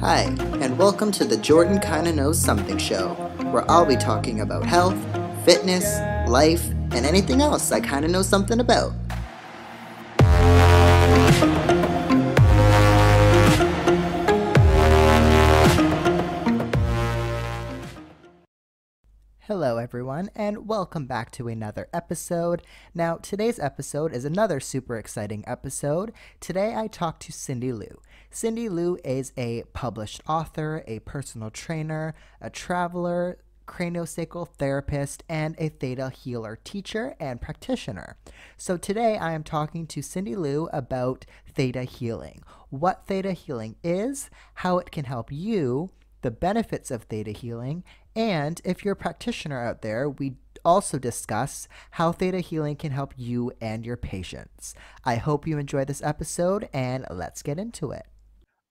Hi, and welcome to the Jordan Kinda Knows Something show, where I'll be talking about health, fitness, life, and anything else I kinda know something about. Hello, everyone, and welcome back to another episode. Now, today's episode is another super exciting episode. Today, I talked to Cindy Lou. Cindy Lou is a published author, a personal trainer, a traveler, craniosacral therapist, and a theta healer teacher and practitioner. So today I am talking to Cindy Lou about theta healing, what theta healing is, how it can help you, the benefits of theta healing, and if you're a practitioner out there, we also discuss how theta healing can help you and your patients. I hope you enjoy this episode and let's get into it.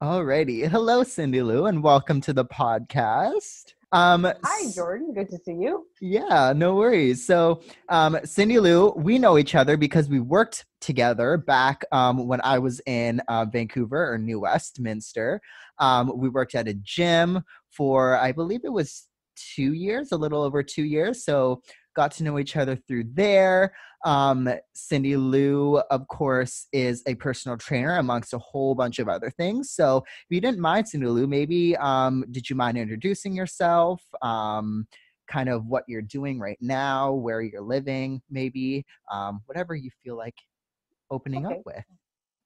Alrighty. Hello, Cindy Lou, and welcome to the podcast. Um, Hi, Jordan. Good to see you. Yeah, no worries. So, um, Cindy Lou, we know each other because we worked together back um, when I was in uh, Vancouver or New Westminster. Um, we worked at a gym for, I believe it was two years, a little over two years. So, got to know each other through there. Um, Cindy Lou, of course, is a personal trainer amongst a whole bunch of other things. So if you didn't mind, Cindy Lou, maybe um, did you mind introducing yourself? Um, kind of what you're doing right now, where you're living, maybe um, whatever you feel like opening okay. up with.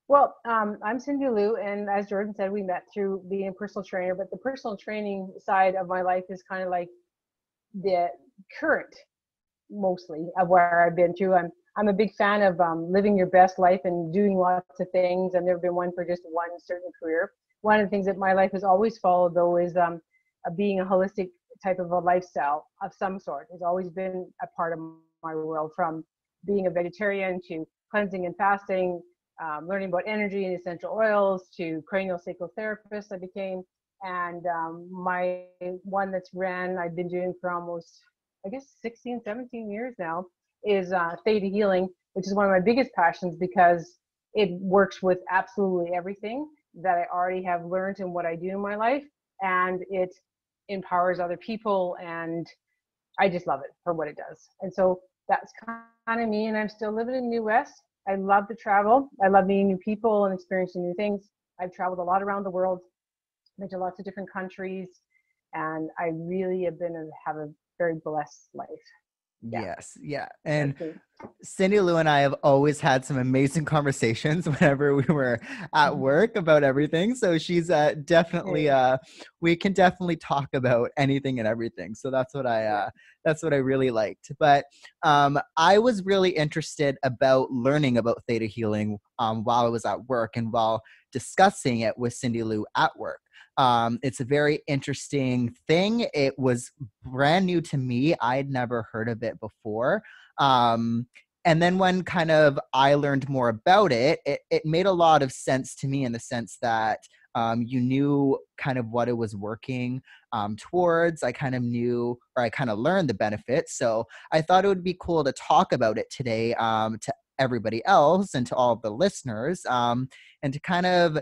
Well, um, I'm Cindy Lou, and as Jordan said, we met through being a personal trainer. But the personal training side of my life is kind of like the current mostly of where I've been to. I'm I'm a big fan of um, living your best life and doing lots of things. I've never been one for just one certain career. One of the things that my life has always followed, though, is um, being a holistic type of a lifestyle of some sort. It's always been a part of my world, from being a vegetarian to cleansing and fasting, um, learning about energy and essential oils to cranial sacral therapist. I became, and um, my one that's ran I've been doing for almost I guess 16, 17 years now, is uh, theta healing, which is one of my biggest passions because it works with absolutely everything that I already have learned in what I do in my life, and it empowers other people, and I just love it for what it does. And so that's kind of me, and I'm still living in New West. I love to travel. I love meeting new people and experiencing new things. I've traveled a lot around the world, been to lots of different countries, and I really have been have a very blessed life. Yeah. Yes, yeah. And Cindy Lou and I have always had some amazing conversations whenever we were at mm-hmm. work about everything. So she's uh, definitely uh we can definitely talk about anything and everything. So that's what I uh that's what I really liked. But um I was really interested about learning about theta healing um while I was at work and while discussing it with Cindy Lou at work. Um, it's a very interesting thing. It was brand new to me. I'd never heard of it before. Um, and then when kind of I learned more about it, it, it made a lot of sense to me in the sense that um, you knew kind of what it was working um, towards. I kind of knew, or I kind of learned the benefits. So I thought it would be cool to talk about it today um, to everybody else and to all the listeners, um, and to kind of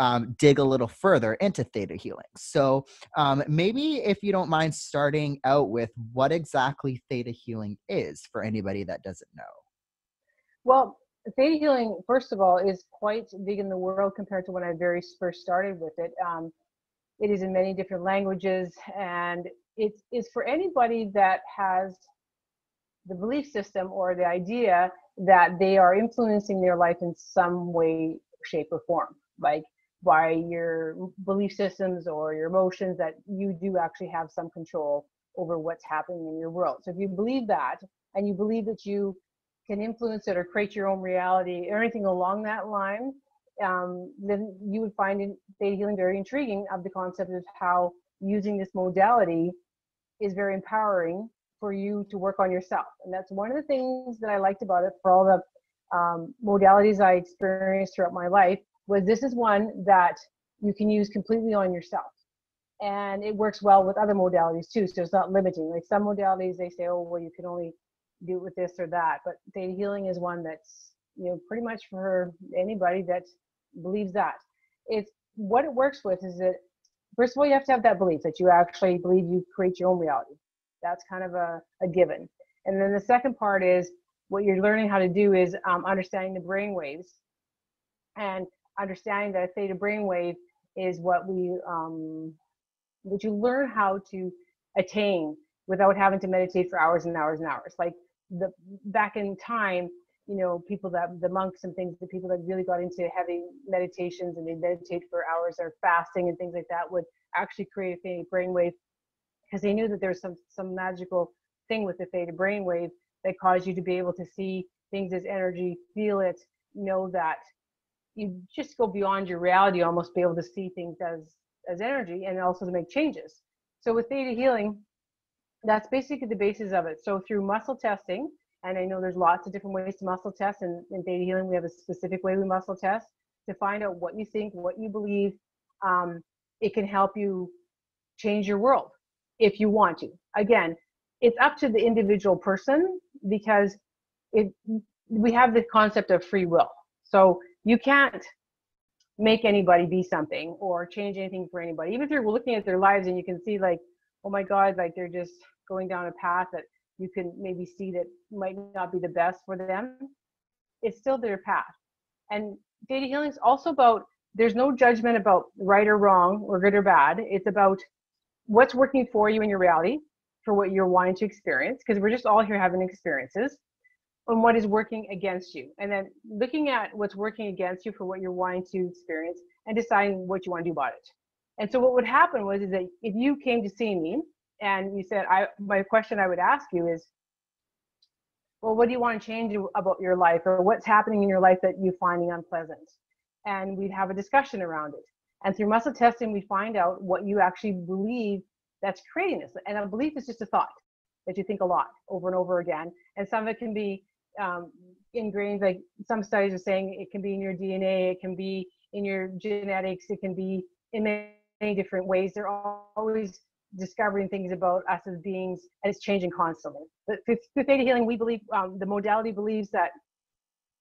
um, dig a little further into theta healing. So um, maybe if you don't mind starting out with what exactly theta healing is for anybody that doesn't know. Well, theta healing, first of all, is quite big in the world compared to when I very first started with it. Um, it is in many different languages, and it is for anybody that has the belief system or the idea that they are influencing their life in some way, shape, or form. Like by your belief systems or your emotions that you do actually have some control over what's happening in your world. So if you believe that and you believe that you can influence it or create your own reality or anything along that line, um, then you would find theta healing very intriguing of the concept of how using this modality is very empowering for you to work on yourself. And that's one of the things that I liked about it for all the um, modalities I experienced throughout my life was this is one that you can use completely on yourself. And it works well with other modalities too so it's not limiting. Like some modalities they say oh well you can only do it with this or that but theta healing is one that's you know pretty much for anybody that believes that. It's what it works with is that first of all you have to have that belief that you actually believe you create your own reality. That's kind of a, a given. And then the second part is what you're learning how to do is um, understanding the brain waves. And understanding that a theta brainwave is what we um, what you learn how to attain without having to meditate for hours and hours and hours. Like the back in time you know people that the monks and things the people that really got into heavy meditations and they meditate for hours or fasting and things like that would actually create a theta brainwave because they knew that there's some some magical thing with the theta brainwave that caused you to be able to see things as energy feel it know that you just go beyond your reality almost be able to see things as as energy and also to make changes. So with theta healing that's basically the basis of it. So through muscle testing and i know there's lots of different ways to muscle test and in theta healing we have a specific way we muscle test to find out what you think what you believe um, it can help you change your world if you want to. Again it's up to the individual person because it we have the concept of free will. So you can't make anybody be something or change anything for anybody. Even if you're looking at their lives and you can see like, oh my God, like they're just going down a path that you can maybe see that might not be the best for them. It's still their path. And theta healing is also about there's no judgment about right or wrong or good or bad. It's about what's working for you in your reality for what you're wanting to experience because we're just all here having experiences on what is working against you. And then looking at what's working against you for what you're wanting to experience and deciding what you want to do about it. And so what would happen was is that if you came to see me and you said i my question i would ask you is well what do you want to change about your life or what's happening in your life that you're finding unpleasant? And we'd have a discussion around it. And through muscle testing we find out what you actually believe that's creating this. And a belief is just a thought that you think a lot over and over again. And some of it can be um, ingrained like some studies are saying it can be in your dna it can be in your genetics it can be in many different ways. They're always discovering things about us as beings and it's changing constantly. But through theta healing we believe um, the modality believes that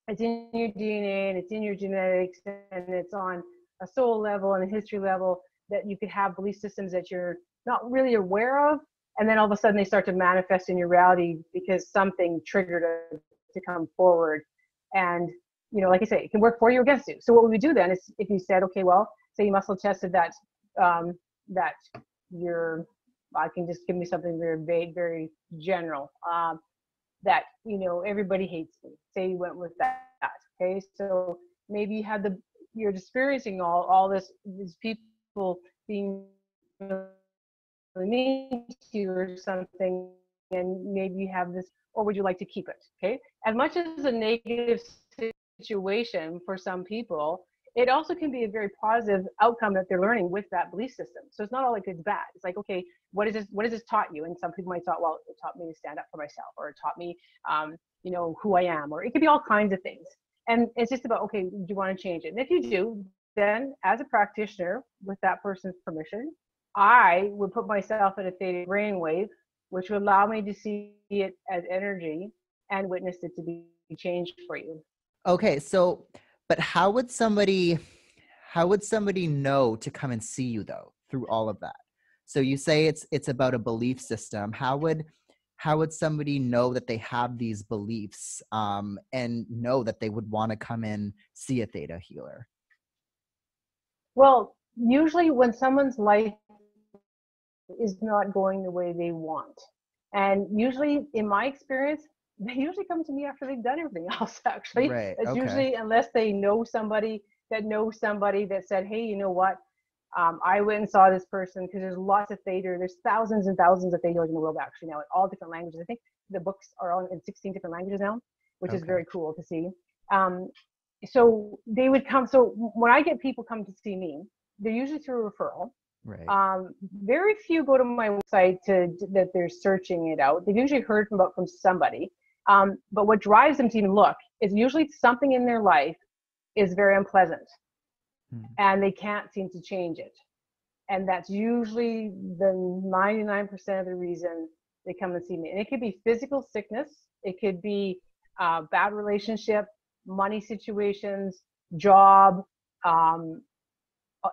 it's in your dna and it's in your genetics and it's on a soul level and a history level that you could have belief systems that you're not really aware of and then all of a sudden they start to manifest in your reality because something triggered a to come forward and you know like i say it can work for you or against you so what we would do then is if you said okay well say you muscle tested that um, that you're i can just give me something very vague very general um, that you know everybody hates me. Say you went with that okay? So maybe you had the you're experiencing all all this these people being mean to you or something and maybe you have this or would you like to keep it okay? As much as a negative situation for some people it also can be a very positive outcome that they're learning with that belief system. So it's not all like it's bad. It's like okay what is this what has this taught you? And some people might thought well it taught me to stand up for myself or it taught me um, you know who i am or it could be all kinds of things. And it's just about okay do you want to change it? And if you do then as a practitioner with that person's permission i would put myself in a theta brainwave which would allow me to see it as energy and witness it to be changed for you. Okay, so but how would somebody how would somebody know to come and see you though through all of that? So you say it's it's about a belief system. How would how would somebody know that they have these beliefs um, and know that they would want to come in see a theta healer? Well, usually when someone's life is not going the way they want. And usually, in my experience, they usually come to me after they've done everything else, actually. Right. It's okay. usually, unless they know somebody that knows somebody that said, hey, you know what? Um, I went and saw this person because there's lots of theta. There's thousands and thousands of theta in the world actually now in all different languages. I think the books are all in 16 different languages now, which okay. is very cool to see. Um, so they would come. So when I get people come to see me, they're usually through a referral. Right. Um, very few go to my website to that they're searching it out. They've usually heard from about from somebody. Um, but what drives them to even look is usually something in their life is very unpleasant, hmm. and they can't seem to change it. And that's usually the 99% of the reason they come and see me. And it could be physical sickness, it could be uh, bad relationship, money situations, job, um,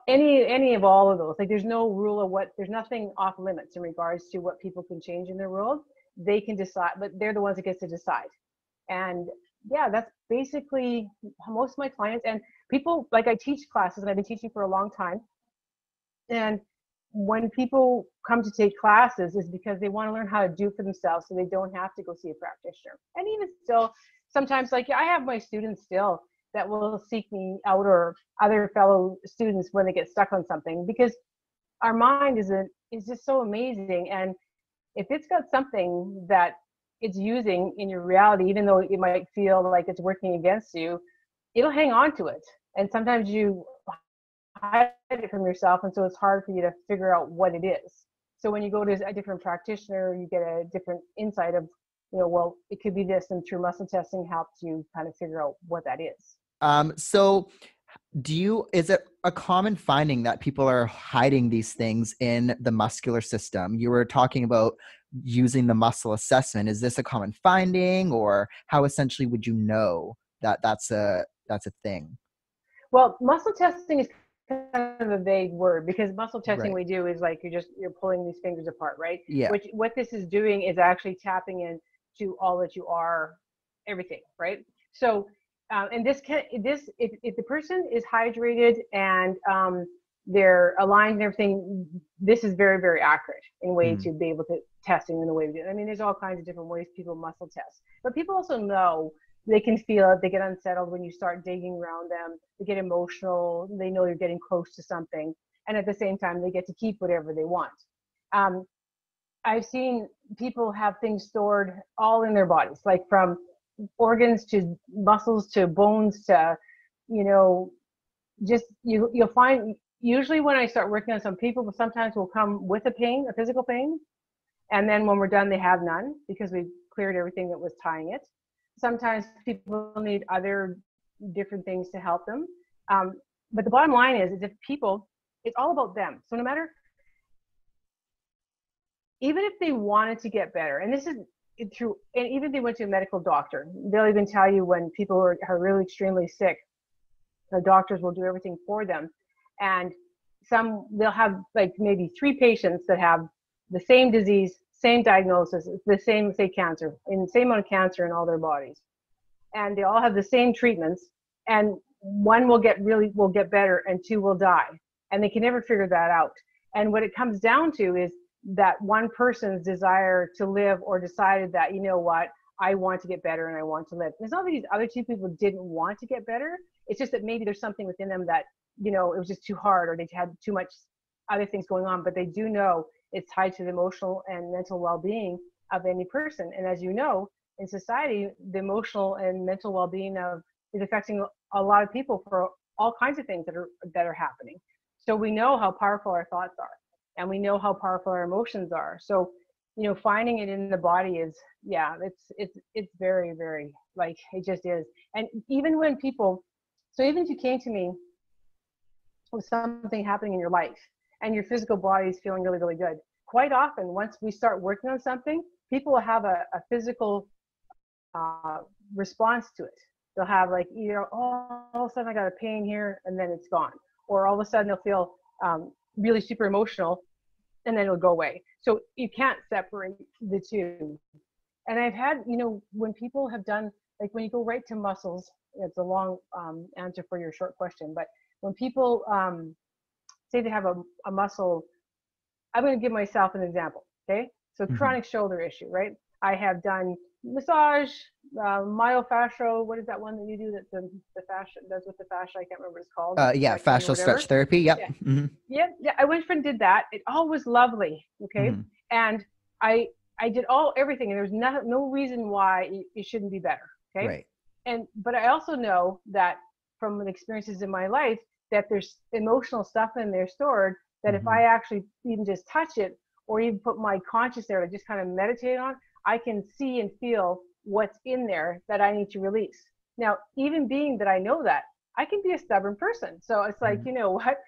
any any of all of those like there's no rule of what there's nothing off limits in regards to what people can change in their world. They can decide but they're the ones that get to decide. And yeah that's basically most of my clients and people like i teach classes and i've been teaching for a long time. And when people come to take classes is because they want to learn how to do for themselves so they don't have to go see a practitioner. And even still sometimes like i have my students still that will seek me out or other fellow students when they get stuck on something because our mind is a, is just so amazing. And if it's got something that it's using in your reality even though it might feel like it's working against you it'll hang on to it. And sometimes you hide it from yourself and so it's hard for you to figure out what it is. So when you go to a different practitioner you get a different insight of you know well it could be this and through muscle testing helps you kind of figure out what that is. Um so do you is it a common finding that people are hiding these things in the muscular system? You were talking about using the muscle assessment. Is this a common finding or how essentially would you know that that's a that's a thing? Well muscle testing is kind of a vague word because muscle testing right. we do is like you're just you're pulling these fingers apart right? Yeah. Which what this is doing is actually tapping into all that you are everything right? So uh, and this can this if, if the person is hydrated and um, they're aligned and everything this is very very accurate in way mm. to be able to testing in the way we do i mean there's all kinds of different ways people muscle test. But people also know they can feel it they get unsettled when you start digging around them they get emotional they know you're getting close to something and at the same time they get to keep whatever they want. Um, i've seen people have things stored all in their bodies like from organs to muscles to bones to you know just you you'll find usually when i start working on some people sometimes will come with a pain a physical pain and then when we're done they have none because we cleared everything that was tying it. Sometimes people need other different things to help them. Um, but the bottom line is is if people it's all about them. So no matter even if they wanted to get better and this is through and even if they went to a medical doctor they'll even tell you when people are, are really extremely sick the doctors will do everything for them. And some they'll have like maybe three patients that have the same disease same diagnosis the same say cancer and same amount of cancer in all their bodies. And they all have the same treatments and one will get really will get better and two will die. And they can never figure that out. And what it comes down to is that one person's desire to live or decided that you know what? I want to get better and i want to live. It's not that these other two people didn't want to get better. It's just that maybe there's something within them that you know it was just too hard or they had too much other things going on. But they do know it's tied to the emotional and mental well-being of any person. And as you know in society the emotional and mental well-being of is affecting a lot of people for all kinds of things that are that are happening. So we know how powerful our thoughts are and we know how powerful our emotions are. So you know finding it in the body is yeah it's it's it's very very like it just is. And even when people so even if you came to me with something happening in your life and your physical body is feeling really really good quite often once we start working on something people will have a, a physical uh, response to it. They'll have like either oh all of a sudden i got a pain here and then it's gone. Or all of a sudden they'll feel um, really super emotional and then it'll go away. So you can't separate the two. And I've had, you know, when people have done, like when you go right to muscles, it's a long um, answer for your short question, but when people um, say they have a, a muscle, I'm going to give myself an example. Okay. So mm-hmm. chronic shoulder issue, right? I have done massage, uh, myofascial. What is that one that you do that the, the fascia does with the fascia? I can't remember what it's called. Uh, yeah, fascial stretch therapy. Yep. Yeah. Mm-hmm. yeah, yeah. I went and did that. It all was lovely. Okay, mm-hmm. and I I did all everything, and there's no no reason why it, it shouldn't be better. Okay. Right. And but I also know that from the experiences in my life that there's emotional stuff in there stored that mm-hmm. if I actually even just touch it or even put my conscious there to just kind of meditate on, I can see and feel what's in there that I need to release. Now, even being that I know that, I can be a stubborn person. So it's like, mm-hmm. you know what?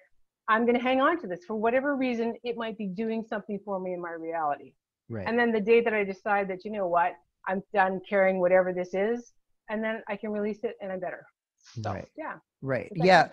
I'm going to hang on to this for whatever reason. It might be doing something for me in my reality. Right. And then the day that I decide that, you know what, I'm done carrying whatever this is, and then I can release it and I'm better. So, right. Yeah. Right. Yeah.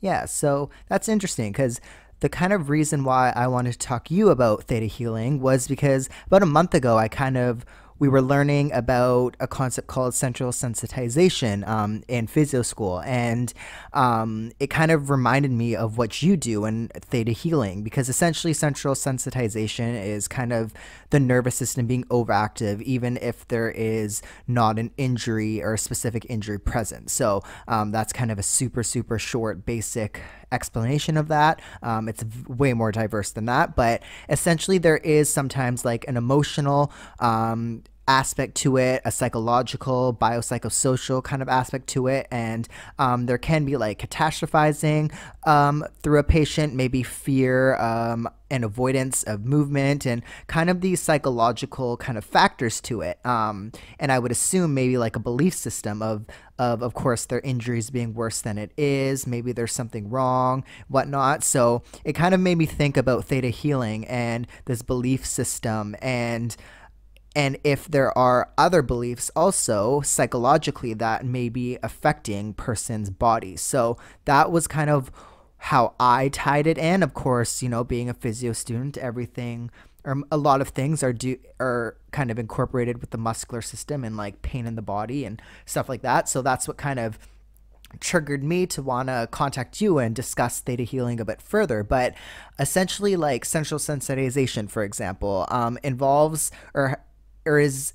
Yeah, so that's interesting because the kind of reason why I wanted to talk to you about theta healing was because about a month ago I kind of we were learning about a concept called central sensitization um, in physio school. And um, it kind of reminded me of what you do in theta healing, because essentially, central sensitization is kind of the nervous system being overactive, even if there is not an injury or a specific injury present. So um, that's kind of a super, super short, basic explanation of that. Um, it's way more diverse than that, but essentially, there is sometimes like an emotional um, aspect to it, a psychological, biopsychosocial kind of aspect to it. And um, there can be like catastrophizing um, through a patient, maybe fear um, and avoidance of movement, and kind of these psychological kind of factors to it. Um, and I would assume maybe like a belief system of, of, of course, their injuries being worse than it is. Maybe there's something wrong, whatnot. So it kind of made me think about theta healing and this belief system and and if there are other beliefs also psychologically that may be affecting person's body. So that was kind of how i tied it in. Of course you know being a physio student everything or a lot of things are do are kind of incorporated with the muscular system and like pain in the body and stuff like that. So that's what kind of triggered me to want to contact you and discuss theta healing a bit further. But essentially like central sensitization for example um, involves or or is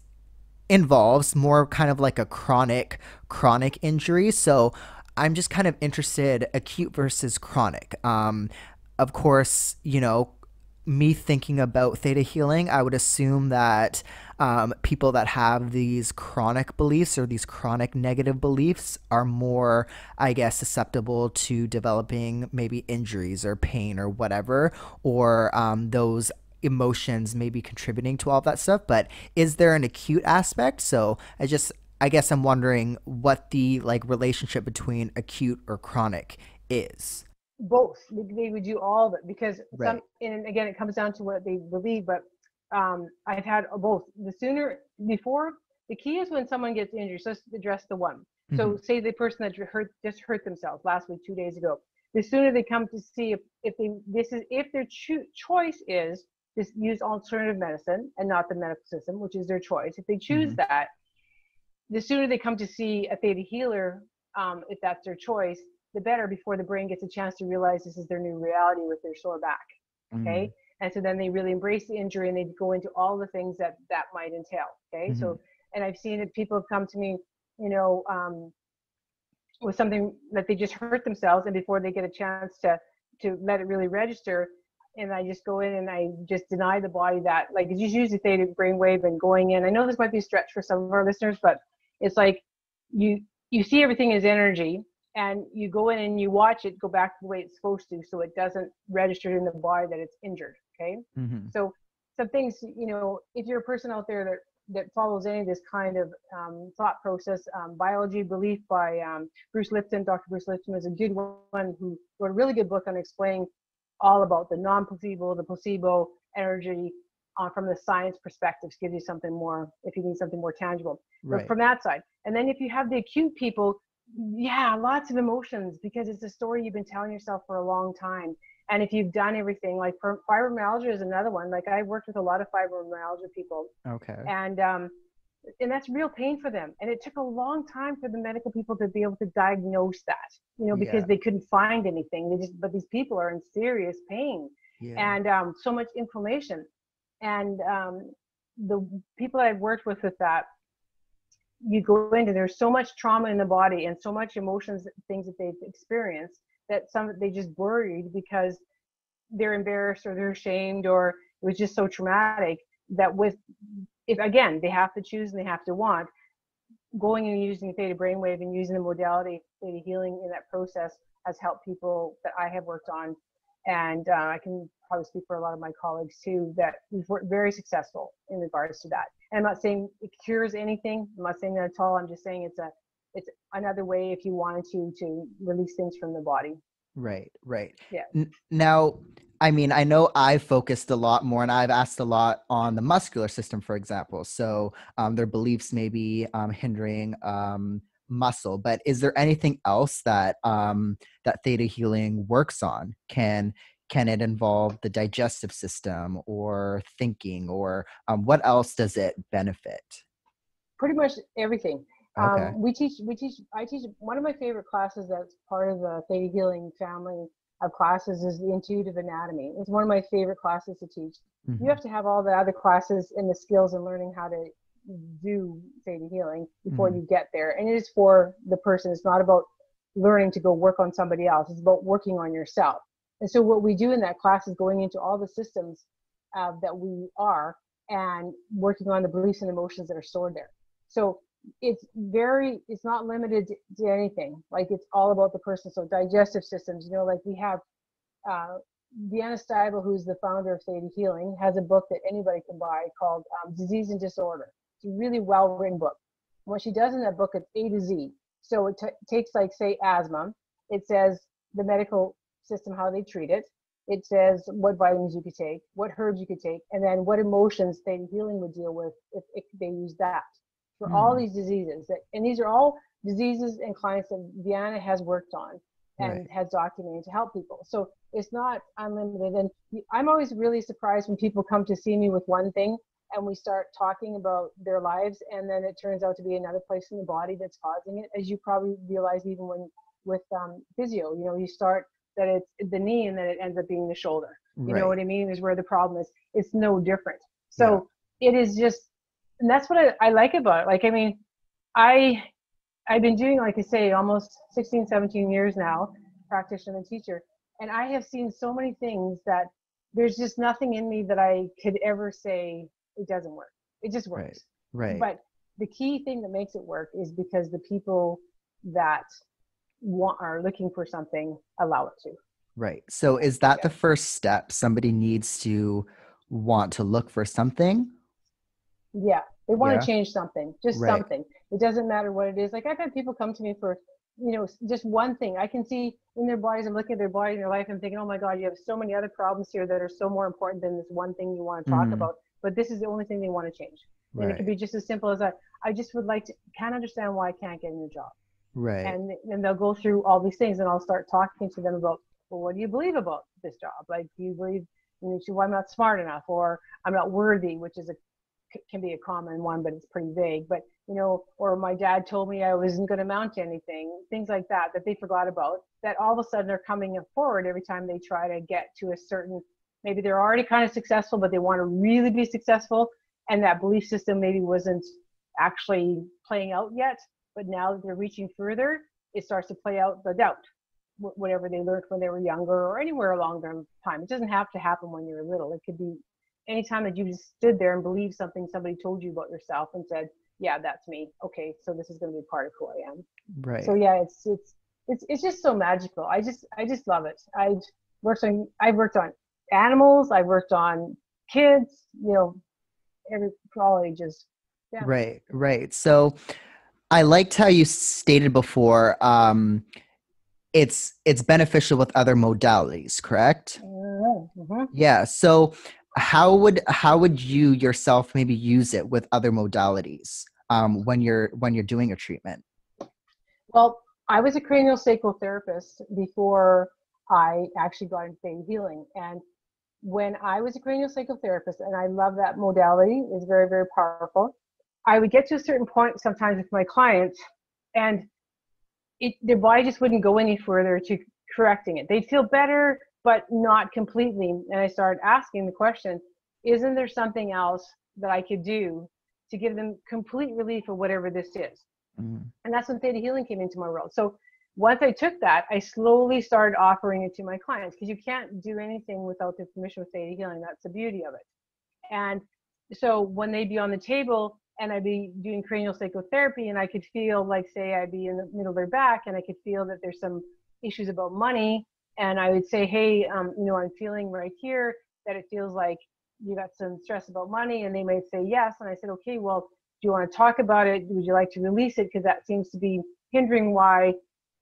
involves more kind of like a chronic chronic injury. So I'm just kind of interested acute versus chronic. Um, of course, you know, me thinking about theta healing, I would assume that um, people that have these chronic beliefs or these chronic negative beliefs are more, I guess, susceptible to developing maybe injuries or pain or whatever, or um, those emotions maybe contributing to all of that stuff, but is there an acute aspect? So I just I guess I'm wondering what the like relationship between acute or chronic is. Both. They would do all of it because right. some and again it comes down to what they believe, but um, I've had both. The sooner before the key is when someone gets injured. So let's address the one. Mm-hmm. So say the person that hurt just hurt themselves last week, two days ago. The sooner they come to see if, if they this is if their cho- choice is just use alternative medicine and not the medical system, which is their choice. If they choose mm-hmm. that, the sooner they come to see a theta healer, um, if that's their choice, the better before the brain gets a chance to realize this is their new reality with their sore back. Okay. Mm-hmm. And so then they really embrace the injury and they go into all the things that that might entail. Okay. Mm-hmm. So, and I've seen it, people have come to me, you know, um, with something that they just hurt themselves and before they get a chance to, to let it really register, and I just go in and I just deny the body that like it's just use the theta brainwave and going in. I know this might be a stretch for some of our listeners, but it's like you you see everything as energy and you go in and you watch it go back the way it's supposed to so it doesn't register in the body that it's injured. Okay. Mm-hmm. So some things, you know, if you're a person out there that that follows any of this kind of um, thought process. Um, Biology Belief by um, Bruce Lipton. Dr. Bruce Lipton is a good one who wrote a really good book on explaining all about the non-placebo, the placebo energy uh, from the science perspective gives you something more if you need something more tangible right. from that side. And then if you have the acute people, yeah, lots of emotions because it's a story you've been telling yourself for a long time. And if you've done everything, like fibromyalgia is another one. Like I worked with a lot of fibromyalgia people. Okay. And um, and that's real pain for them. And it took a long time for the medical people to be able to diagnose that, you know, because yeah. they couldn't find anything. They just, but these people are in serious pain yeah. and um, so much inflammation. And um, the people that I've worked with with that, you go into there's so much trauma in the body and so much emotions, things that they've experienced that some they just worried because they're embarrassed or they're ashamed or it was just so traumatic that with if again they have to choose and they have to want going and using theta brainwave and using the modality theta healing in that process has helped people that I have worked on and uh, I can probably speak for a lot of my colleagues too that we've worked very successful in regards to that. And I'm not saying it cures anything. I'm not saying that at all. I'm just saying it's a it's another way if you wanted to to release things from the body. Right, right. Yeah. N- now, I mean, I know I focused a lot more and I've asked a lot on the muscular system, for example. So um, their beliefs may be um, hindering um, muscle but is there anything else that um that theta healing works on can can it involve the digestive system or thinking or um, what else does it benefit pretty much everything okay. Um, we teach we teach i teach one of my favorite classes that's part of the theta healing family of classes is the intuitive anatomy it's one of my favorite classes to teach mm-hmm. you have to have all the other classes and the skills and learning how to do theta healing before mm-hmm. you get there and it is for the person it's not about learning to go work on somebody else it's about working on yourself and so what we do in that class is going into all the systems uh, that we are and working on the beliefs and emotions that are stored there. So it's very, it's not limited to, to anything. Like it's all about the person. So digestive systems, you know, like we have uh, Vianna Stibal, who's the founder of Theta Healing, has a book that anybody can buy called um, Disease and Disorder. It's a really well written book. What she does in that book, it's A to Z. So it t- takes, like, say, asthma. It says the medical system how they treat it. It says what vitamins you could take, what herbs you could take, and then what emotions theta healing would deal with if, if they use that for mm. all these diseases. That, and these are all diseases and clients that Vianna has worked on and right. has documented to help people. So it's not unlimited. And I'm always really surprised when people come to see me with one thing and we start talking about their lives and then it turns out to be another place in the body that's causing it as you probably realize even when with um, physio you know you start that it's the knee and then it ends up being the shoulder. You right. know what I mean? Is where the problem is. It's no different. So yeah. it is just, and that's what I, I like about it. Like, I mean, I, I've been doing, like I say, almost 16, 17 years now, practitioner and teacher. And I have seen so many things that there's just nothing in me that I could ever say it doesn't work. It just works. Right. right. But the key thing that makes it work is because the people that want are looking for something allow it to right so is that yeah. the first step somebody needs to want to look for something yeah they want yeah. to change something just right. something it doesn't matter what it is like i've had people come to me for you know just one thing i can see in their bodies i'm looking at their body and their life and thinking oh my god you have so many other problems here that are so more important than this one thing you want to talk mm. about but this is the only thing they want to change right. and it could be just as simple as that i just would like to can't understand why i can't get a new job Right. And then they'll go through all these things and I'll start talking to them about, well, what do you believe about this job? Like, do you believe, you know, well, I'm not smart enough or I'm not worthy, which is a, can be a common one, but it's pretty vague. But, you know, or my dad told me I wasn't going to mount to anything, things like that, that they forgot about, that all of a sudden they're coming forward every time they try to get to a certain, maybe they're already kind of successful, but they want to really be successful. And that belief system maybe wasn't actually playing out yet but now that they're reaching further, it starts to play out the doubt, whatever they learned when they were younger or anywhere along their time. It doesn't have to happen when you're little. It could be anytime that you just stood there and believed something somebody told you about yourself and said, "Yeah, that's me. Okay, so this is going to be part of who I am." Right. So yeah, it's it's it's it's just so magical. I just I just love it. I worked on I've worked on animals. I've worked on kids. You know, every all ages. Yeah. Right. Right. So I liked how you stated before. Um, it's it's beneficial with other modalities, correct? Mm-hmm. Yeah. So how would how would you yourself maybe use it with other modalities um, when you're when you're doing a treatment? Well, I was a cranial sacral therapist before I actually got into pain healing, and when I was a cranial sacral therapist, and I love that modality, it's very very powerful. I would get to a certain point sometimes with my clients, and it, their body just wouldn't go any further to correcting it. They'd feel better, but not completely. And I started asking the question Isn't there something else that I could do to give them complete relief of whatever this is? Mm. And that's when Theta Healing came into my world. So once I took that, I slowly started offering it to my clients because you can't do anything without the permission of Theta Healing. That's the beauty of it. And so when they'd be on the table, and I'd be doing craniosacral therapy and I could feel like say I'd be in the middle of their back and I could feel that there's some issues about money and I would say, hey, um, you know, I'm feeling right here that it feels like you got some stress about money and they might say yes and I said, okay, well, do you want to talk about it? Would you like to release it? Because that seems to be hindering why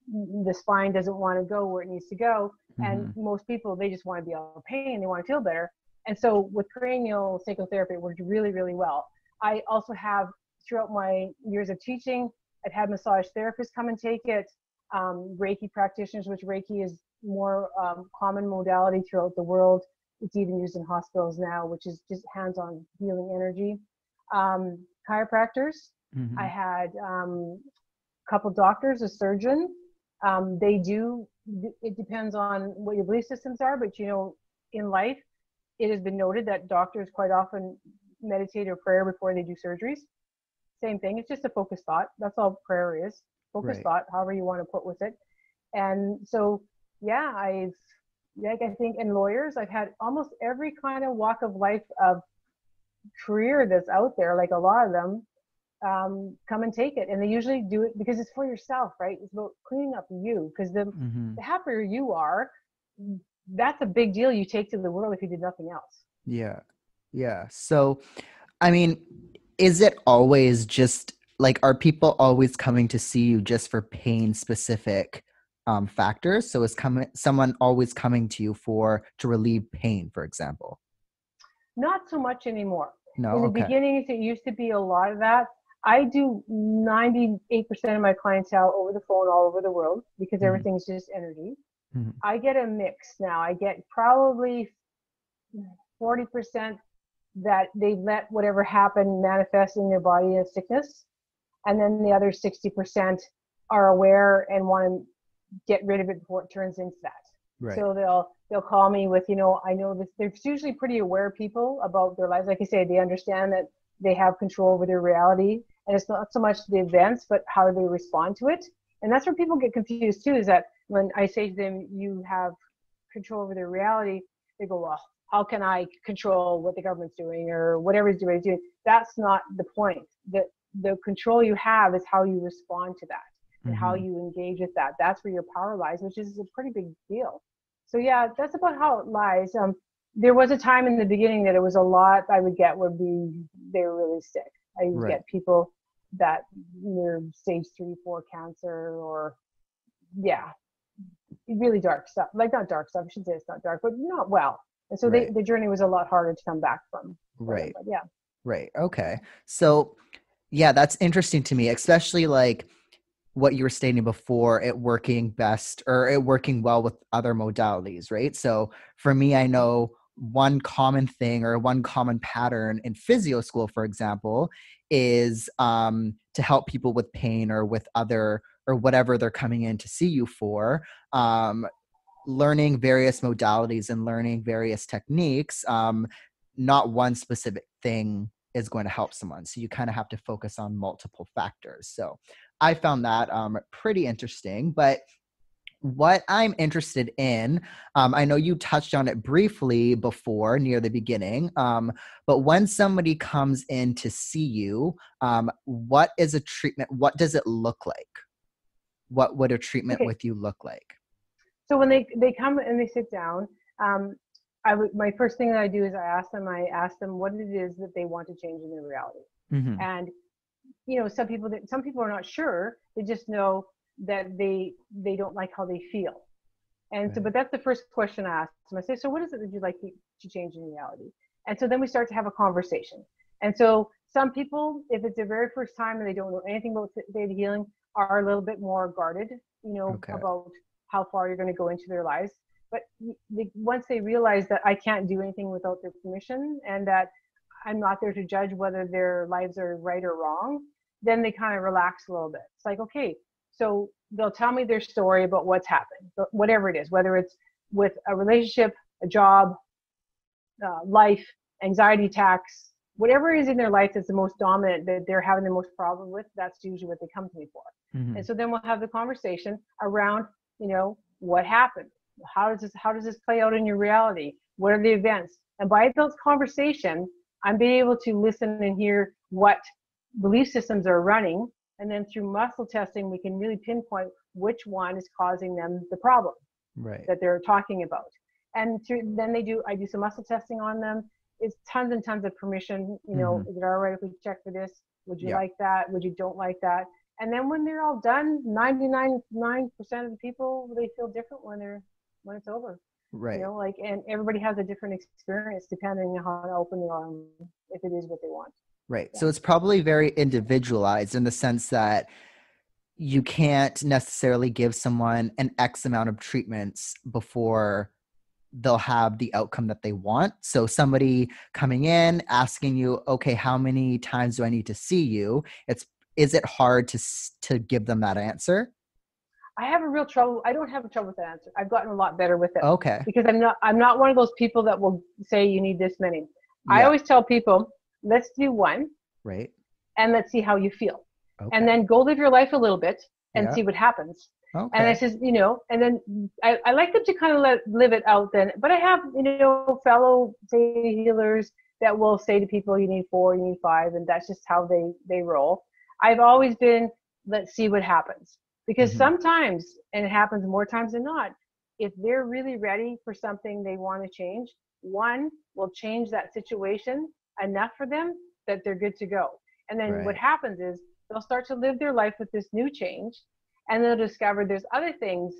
the spine doesn't want to go where it needs to go. Mm-hmm. And most people, they just want to be out of pain. They want to feel better. And so with craniosacral therapy, it worked really, really well. I also have throughout my years of teaching, I've had massage therapists come and take it, um, Reiki practitioners, which Reiki is more um, common modality throughout the world. It's even used in hospitals now, which is just hands-on healing energy. Um, chiropractors. Mm-hmm. I had um, a couple doctors, a surgeon. Um, they do. It depends on what your belief systems are, but you know, in life, it has been noted that doctors quite often meditate or prayer before they do surgeries. Same thing. It's just a focused thought. That's all prayer is. Focused right. thought, however you want to put with it. And so, yeah, I've like I think in lawyers, I've had almost every kind of walk of life of career that's out there. Like a lot of them, um, come and take it, and they usually do it because it's for yourself, right? It's about cleaning up you. Because the, mm-hmm. the happier you are, that's a big deal you take to the world if you did nothing else. Yeah. Yeah. So, I mean, is it always just like, are people always coming to see you just for pain specific um, factors? So, is coming someone always coming to you for to relieve pain, for example? Not so much anymore. No. In the okay. beginning, it used to be a lot of that. I do 98% of my clientele over the phone all over the world because mm-hmm. everything's just energy. Mm-hmm. I get a mix now. I get probably 40% that they let whatever happened manifest in their body as sickness. And then the other 60% are aware and want to get rid of it before it turns into that. Right. So they'll they'll call me with, you know, I know this they're usually pretty aware people about their lives. Like I say, they understand that they have control over their reality. And it's not so much the events, but how they respond to it. And that's where people get confused too, is that when I say to them, you have control over their reality, they go, well, how can I control what the government's doing or whatever is doing? That's not the point. The, the control you have is how you respond to that and mm-hmm. how you engage with that. That's where your power lies, which is a pretty big deal. So yeah, that's about how it lies. Um, there was a time in the beginning that it was a lot I would get would be they were really sick. I would right. get people that were stage three, four cancer or yeah, really dark stuff. Like not dark stuff. I should say it's not dark, but not well. And so right. they, the journey was a lot harder to come back from. Right. But yeah. Right. Okay. So yeah, that's interesting to me, especially like what you were stating before it working best or it working well with other modalities, right? So for me, I know one common thing or one common pattern in physio school, for example, is um, to help people with pain or with other or whatever they're coming in to see you for um, learning various modalities and learning various techniques um, not one specific thing is going to help someone so you kind of have to focus on multiple factors so i found that um, pretty interesting but what i'm interested in um, i know you touched on it briefly before near the beginning um, but when somebody comes in to see you um, what is a treatment what does it look like what would a treatment okay. with you look like? So when they they come and they sit down, um, I would my first thing that I do is I ask them I ask them what it is that they want to change in their reality, mm-hmm. and you know some people that some people are not sure they just know that they they don't like how they feel, and right. so but that's the first question I ask them. I say, so what is it that you'd like to change in reality? And so then we start to have a conversation. And so some people, if it's their very first time and they don't know anything about theta healing, are a little bit more guarded, you know, okay. about how far you're going to go into their lives. But they, once they realize that I can't do anything without their permission and that I'm not there to judge whether their lives are right or wrong, then they kind of relax a little bit. It's like, okay, so they'll tell me their story about what's happened, whatever it is, whether it's with a relationship, a job, uh, life, anxiety attacks, whatever is in their life that's the most dominant that they're having the most problem with that's usually what they come to me for mm-hmm. and so then we'll have the conversation around you know what happened how does this how does this play out in your reality what are the events and by those conversation i'm being able to listen and hear what belief systems are running and then through muscle testing we can really pinpoint which one is causing them the problem right. that they're talking about and through, then they do i do some muscle testing on them it's tons and tons of permission. You know, mm-hmm. is it all right if we check for this? Would you yeah. like that? Would you don't like that? And then when they're all done, 99 percent of the people they feel different when they're when it's over. Right. You know, like and everybody has a different experience depending on how open they are if it is what they want. Right. Yeah. So it's probably very individualized in the sense that you can't necessarily give someone an X amount of treatments before they'll have the outcome that they want. So somebody coming in asking you, okay, how many times do I need to see you? It's is it hard to to give them that answer? I have a real trouble. I don't have a trouble with that answer. I've gotten a lot better with it. Okay. Because I'm not I'm not one of those people that will say you need this many. Yeah. I always tell people, let's do one. Right. And let's see how you feel. Okay. And then go live your life a little bit and Yeah. see what happens. Okay. And I says, you know, and then I, I like them to kind of let live it out then. But I have, you know, fellow theta healers that will say to people, you need four, you need five, and that's just how they they roll. I've always been, let's see what happens. Because Mhm. sometimes, and it happens more times than not, if they're really ready for something they want to change, one will change that situation enough for them that they're good to go. And then Right. what happens is they'll start to live their life with this new change and they'll discover there's other things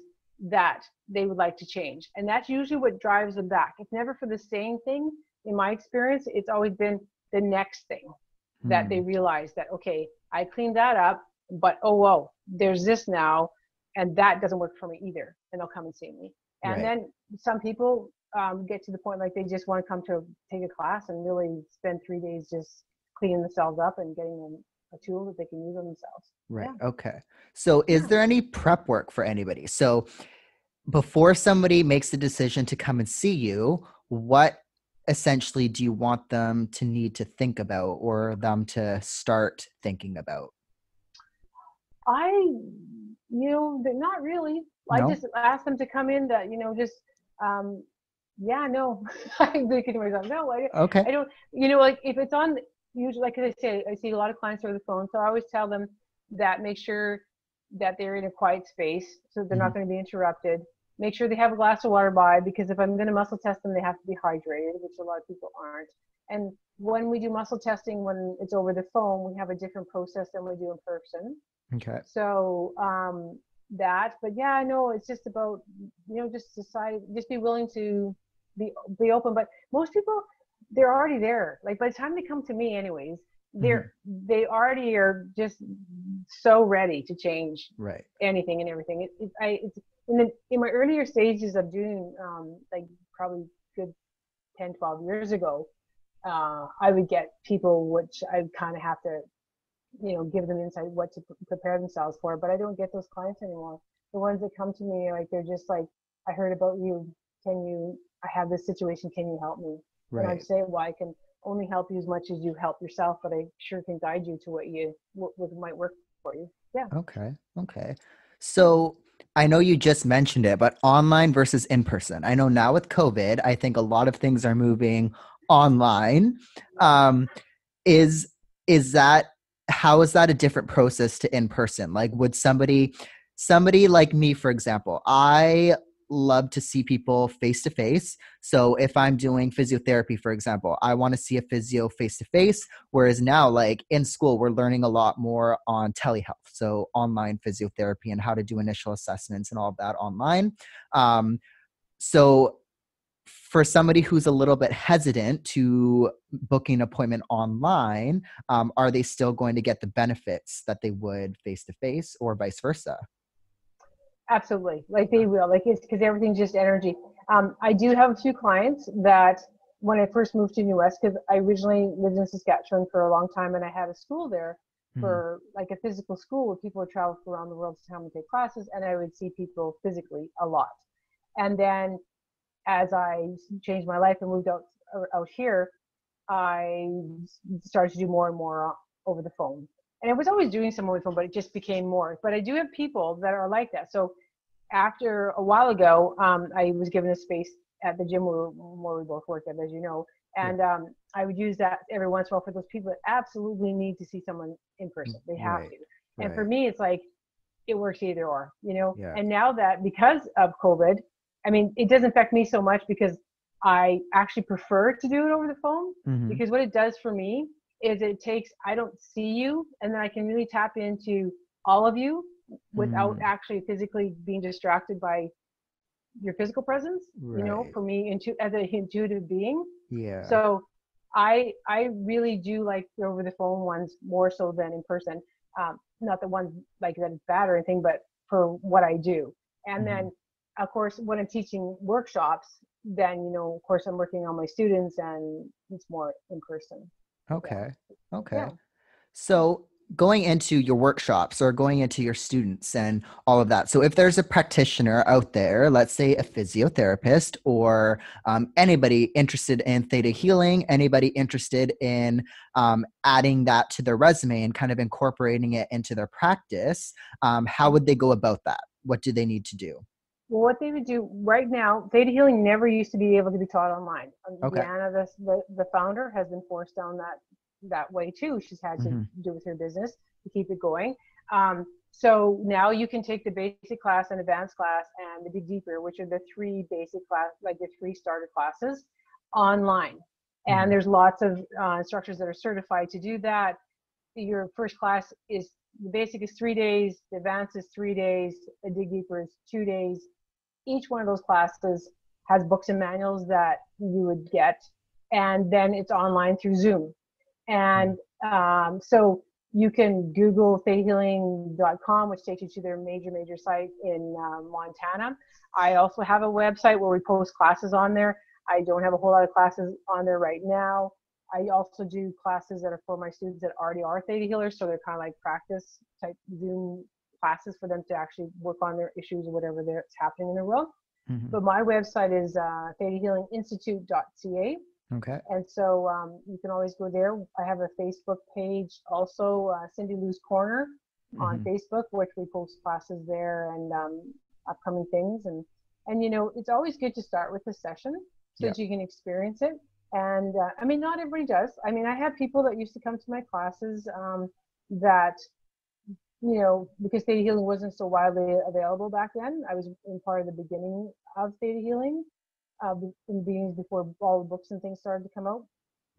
that they would like to change. And that's usually what drives them back. It's never for the same thing. In my experience, it's always been the next thing that Hmm. they realize that, okay, I cleaned that up, but oh, whoa, there's this now, and that doesn't work for me either. And they'll come and see me. And Right. then some people um, get to the point like they just want to come to take a class and really spend three days just cleaning themselves up and getting them a tool that they can use on themselves. Right. Okay. So, is there any prep work for anybody? So, before somebody makes the decision to come and see you, what essentially do you want them to need to think about or them to start thinking about? I, you know, not really. I just ask them to come in that, you know, just, um, yeah, no. I'm thinking to myself, no, I, Okay. I don't, you know, like if it's on, usually, like I say, I see a lot of clients over the phone. So I always tell them that make sure that they're in a quiet space so they're not going to be interrupted. Make sure they have a glass of water by because if I'm going to muscle test them, they have to be hydrated, which a lot of people aren't. And when we do muscle testing, when it's over the phone, we have a different process than we do in person. Okay. So um, that, but yeah, I know it's just about you know just decide, just be willing to be be open. But most people, they're already there. Like by the time they come to me, anyways, they're they already are just so ready to change Right. anything and everything. It, it, I, it's in the in my earlier stages of doing um, like probably good 10, 12 years ago, uh, I would get people which I kind of have to, you know, give them insight what to pre- prepare themselves for. But I don't get those clients anymore. The ones that come to me, like they're just like, I heard about you. Can you? I have this situation. Can you help me? And I'd say, well, I can only help you as much as you help yourself, but I sure can guide you to what you what, what might work for you. Yeah. Okay. Okay. So I know you just mentioned it, but online versus in person. I know now with COVID, I think a lot of things are moving online. Um, is is that how is that a different process to in person? Like, would somebody somebody like me, for example, I love to see people face to face. So if I'm doing physiotherapy, for example, I want to see a physio face to face. Whereas now, like in school, we're learning a lot more on telehealth, so online physiotherapy and how to do initial assessments and all that online. Um, so for somebody who's a little bit hesitant to booking an appointment online, um, are they still going to get the benefits that they would face to face, or vice versa? Absolutely. Like they will. Like it's because everything's just energy. Um, I do have a few clients that when I first moved to the US, because I originally lived in Saskatchewan for a long time and I had a school there Mhm. for like a physical school where people would travel around the world to come and take classes and I would see people physically a lot. And then as I changed my life and moved out out here, I started to do more and more over the phone. And I was always doing some over the phone, but it just became more. But I do have people that are like that. So after a while ago, um, I was given a space at the gym where, where we both work at, as you know. And um, I would use that every once in a while for those people that absolutely need to see someone in person. They have Right, to. And for me, it's like it works either or, you know. Yeah. And now that because of COVID, I mean, it doesn't affect me so much because I actually prefer to do it over the phone Mhm. because what it does for me is it takes I don't see you and then I can really tap into all of you without Mm. actually physically being distracted by your physical presence. You know, for me, intu- as an intuitive being. Yeah. So I I really do like the over the phone ones more so than in person. Um, not that ones like that is bad or anything, but for what I do. And Mhm. then, of course, when I'm teaching workshops, then you know, of course, I'm working on my students, and it's more in person. Okay. Okay. Yeah. So going into your workshops or going into your students and all of that. So if there's a practitioner out there, let's say a physiotherapist or um, anybody interested in theta healing, anybody interested in um, adding that to their resume and kind of incorporating it into their practice, um, how would they go about that? What do they need to do? Well, what they would do right now, theta healing never used to be able to be taught online. Okay. Vianna, the, the the founder, has been forced down that that way too. She's had to Mhm. do with her business to keep it going. Um, so now you can take the basic class and advanced class and the dig deeper, which are the three basic class, like the three starter classes, online. Mhm. And there's lots of uh, instructors that are certified to do that. Your first class is the basic is three days, the advanced is three days, the dig deeper is two days. Each one of those classes has books and manuals that you would get, and then it's online through Zoom. And um, so you can Google thetahealing.com, which takes you to their major, major site in uh, Montana. I also have a website where we post classes on there. I don't have a whole lot of classes on there right now. I also do classes that are for my students that already are theta healers, so they're kind of like practice type Zoom classes for them to actually work on their issues or whatever that's happening in the world. Mhm. But my website is uh, thetahealinginstitute.ca. Okay. And so um, you can always go there. I have a Facebook page also, uh, Cindy Lou's Corner on Mhm. Facebook, which we post classes there and um, upcoming things. And, and, you know, it's always good to start with a session so Yeah. that you can experience it. And uh, I mean, not everybody does. I mean, I have people that used to come to my classes um, that, you know, because theta healing wasn't so widely available back then. I was in part of the beginning of theta healing, uh, in the beginnings before all the books and things started to come out.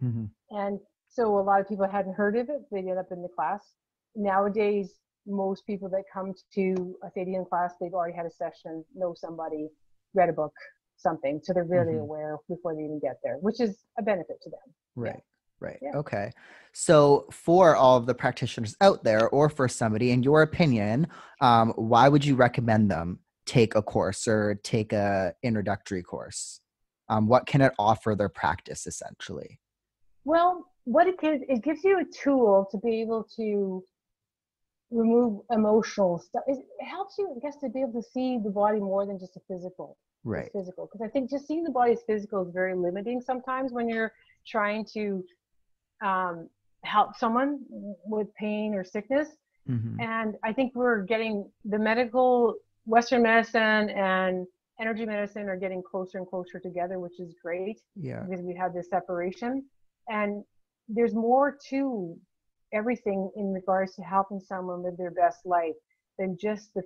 Mhm. And so a lot of people hadn't heard of it. They'd end up in the class. Nowadays, most people that come to a healing class, they've already had a session, know somebody, read a book, something. So they're really Mhm. aware before they even get there, which is a benefit to them. Right. Right. Yeah. Okay. So, for all of the practitioners out there, or for somebody, in your opinion, um, why would you recommend them take a course or take a introductory course? Um, what can it offer their practice essentially? Well, what it gives, it gives you a tool to be able to remove emotional stuff. It helps you, I guess, to be able to see the body more than just a physical. Right. physical because i think just seeing the body as physical is very limiting sometimes when you're trying to um, help someone with pain or sickness hmm and i think we're getting the medical western medicine and energy medicine are getting closer and closer together which is great Yeah. because we have this separation and there's more to everything in regards to helping someone live their best life than just the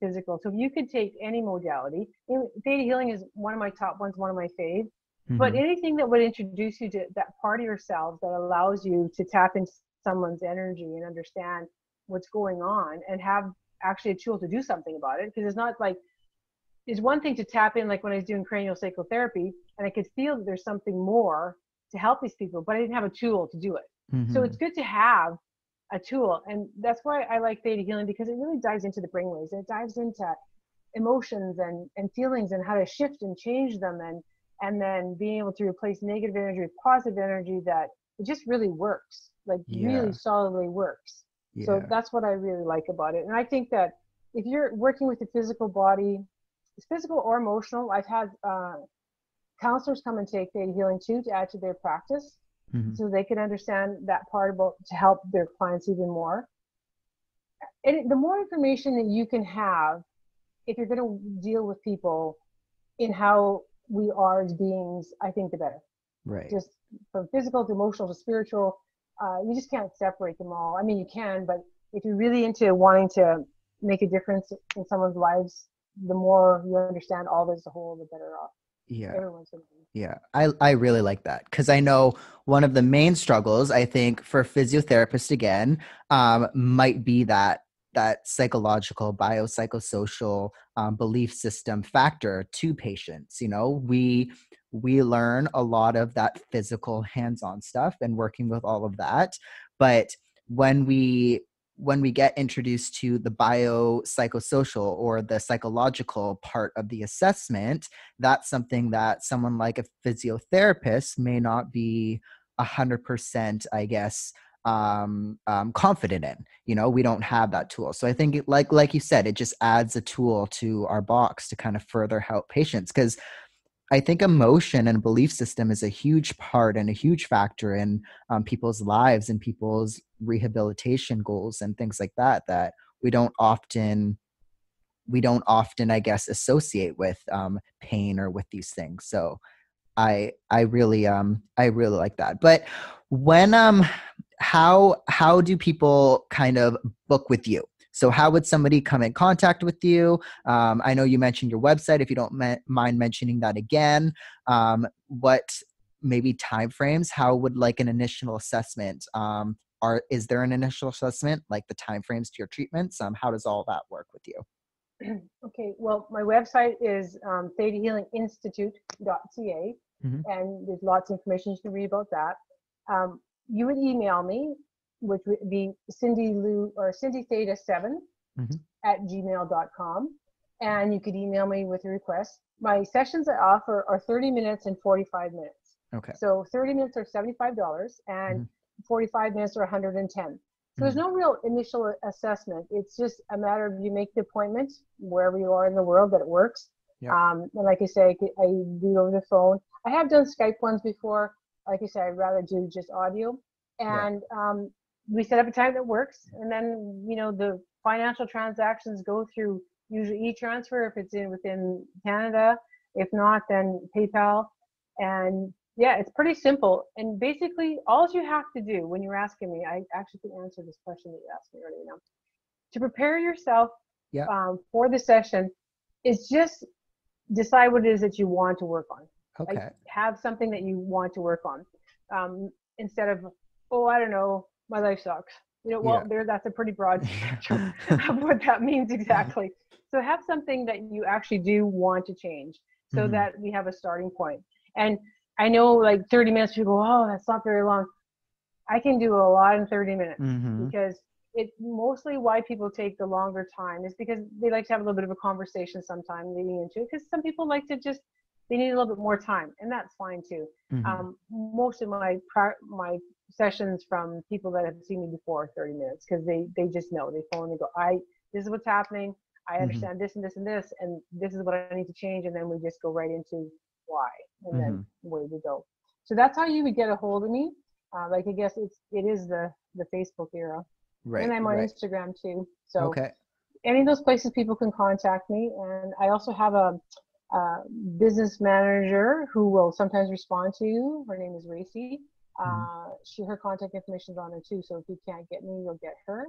physical so if you could take any modality theta healing is one of my top ones one of my fave but Mhm. anything that would introduce you to that part of yourselves that allows you to tap into someone's energy and understand what's going on and have actually a tool to do something about it because it's not like it's one thing to tap in like when i was doing craniosacral therapy and i could feel that there's something more to help these people but i didn't have a tool to do it so Mhm. it's good to have a tool and that's why i like theta healing because it really dives into the brainwaves and it dives into emotions and, and feelings and how to shift and change them and and then being able to replace negative energy with positive energy that it just really works like Yeah. really solidly works so that's what i really like about it and i think that if you're working with the physical body physical or emotional i've had uh, counselors come and take theta healing too to add to their practice Mhm. so they can understand that part about to help their clients even more. And the more information that you can have, if you're going to deal with people in how we are as beings, I think the better. Right. Just from physical to emotional to spiritual, uh, you just can't separate them all. I mean, you can, but if you're really into wanting to make a difference in someone's lives, the more you understand all as a whole, the better off yeah. everyone's going be. Yeah, I, I really like that because I know one of the main struggles I think for physiotherapists again um, might be that that psychological, biopsychosocial um, belief system factor to patients. You know, we we learn a lot of that physical hands-on stuff and working with all of that, but when we when we get introduced to the biopsychosocial or the psychological part of the assessment, that's something that someone like a physiotherapist may not be 100%, I guess, um, um, confident in. You know, we don't have that tool. So I think, like like you said, it just adds a tool to our box to kind of further help patients because I think emotion and belief system is a huge part and a huge factor in um, people's lives and people's rehabilitation goals and things like that that we don't often we don't often i guess associate with um, pain or with these things. So i i really um i really like that. But when um how how do people kind of book with you so, how would somebody come in contact with you? Um, I know you mentioned your website. If you don't mind mentioning that again, um, what maybe timeframes? How would like an initial assessment? Um, are is there an initial assessment like the timeframes to your treatments? Um, how does all that work with you? Okay, well, my website is um, thetahealinginstitute.ca, mm-hmm. and there's lots of information you can read about that. Um, you would email me which would be Cindy Lou or Cindy Theta 7 mm-hmm. at gmail.com. And you could email me with a request. My sessions I offer are 30 minutes and 45 minutes. Okay. So 30 minutes are $75 and mm-hmm. 45 minutes are 110. So mm-hmm. there's no real initial assessment. It's just a matter of you make the appointment wherever you are in the world that it works. Yep. Um, and like I say, I, I do it over the phone. I have done Skype ones before. Like I said, I'd rather do just audio. And yeah. um, we set up a time that works and then you know the financial transactions go through usually e-transfer if it's in within canada. If not then paypal. And yeah it's pretty simple. And basically all you have to do when you're asking me i actually can answer this question that you asked me earlier now to prepare yourself yeah. um, for the session is just decide what it is that you want to work on. Okay. like have something that you want to work on. Um, instead of oh i don't know my life sucks. You know, well, yeah. there that's a pretty broad spectrum of what that means exactly. So have something that you actually do want to change so mm-hmm. that we have a starting point. And I know like 30 minutes people go, oh, that's not very long. I can do a lot in 30 minutes mm-hmm. because it's mostly why people take the longer time is because they like to have a little bit of a conversation sometime leading into it because some people like to just they need a little bit more time and that's fine too mm-hmm. um, most of my my sessions from people that have seen me before 30 minutes because they they just know they phone and they go i this is what's happening i mm-hmm. understand mm-hmm. this and this and this and this is what i need to change and then we just go right into why and mm-hmm. then where we go so that's how you would get a hold of me uh, like i guess it's it is the the facebook era right and i'm on right. instagram too so okay any of those places people can contact me and i also have a, a business manager who will sometimes respond to you her name is racy Mm-hmm. Uh, she her contact information is on there too. So if you can't get me, you'll get her.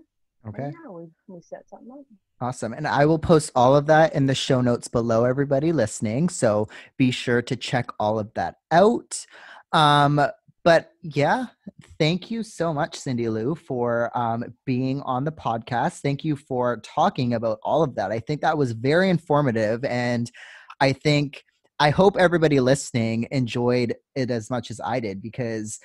Okay. And yeah, we, we set something up. Awesome. And I will post all of that in the show notes below, everybody listening. So be sure to check all of that out. Um, but yeah, thank you so much, Cindy Lou, for um, being on the podcast. Thank you for talking about all of that. I think that was very informative. And I think, I hope everybody listening enjoyed it as much as I did because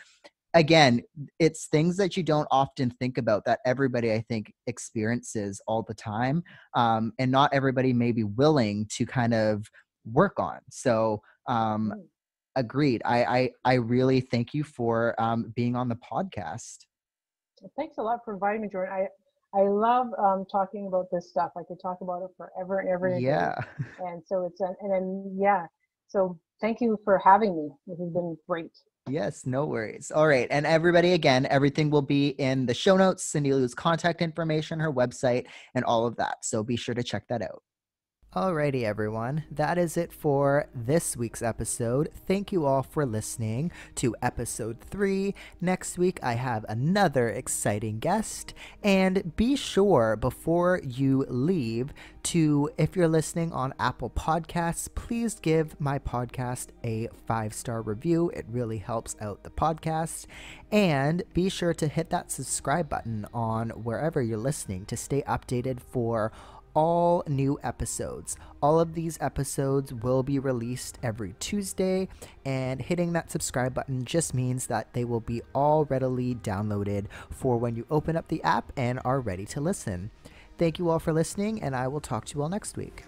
again, it's things that you don't often think about that everybody, I think, experiences all the time. Um, and not everybody may be willing to kind of work on. So, um, agreed. I, I, I really thank you for um, being on the podcast. Thanks a lot for inviting me, Jordan. I, I love um, talking about this stuff. I could talk about it forever and ever. Yeah. And so it's, and then, yeah. So thank you for having me. This has been great. Yes, no worries. All right. And everybody, again, everything will be in the show notes, Cindy Lou's contact information, her website, and all of that. So be sure to check that out. Alrighty, everyone. That is it for this week's episode. Thank you all for listening to episode three. Next week, I have another exciting guest. And be sure before you leave to, if you're listening on Apple Podcasts, please give my podcast a five star review. It really helps out the podcast. And be sure to hit that subscribe button on wherever you're listening to stay updated for all new episodes. All of these episodes will be released every Tuesday, and hitting that subscribe button just means that they will be all readily downloaded for when you open up the app and are ready to listen. Thank you all for listening, and I will talk to you all next week.